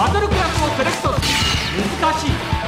バトルクラスをセレクト。難しい。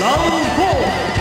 能ウ。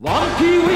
ワンピーウィ